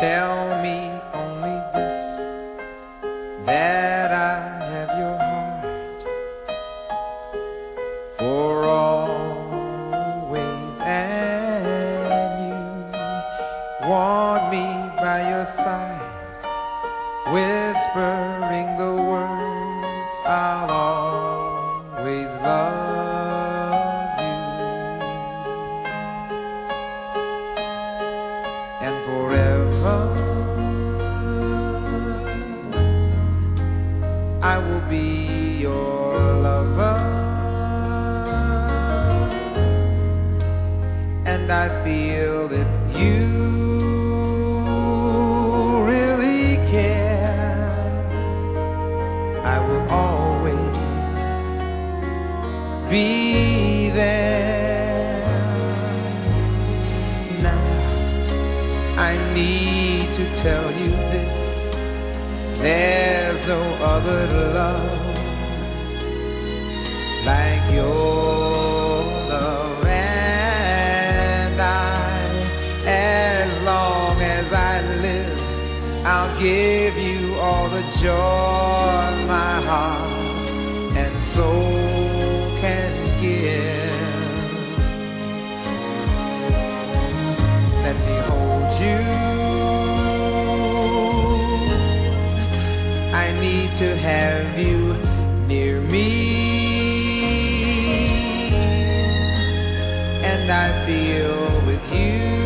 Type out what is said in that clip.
tell me only this that I have your heart for always and you want me by your side whispering the words I'll always love you. And forever I will be your lover. And I feel if you really care I will always be tell you this. There's no other love like your love and I. As long as I live I'll give you all the joy my heart and soul I need to have you near me. And I feel with you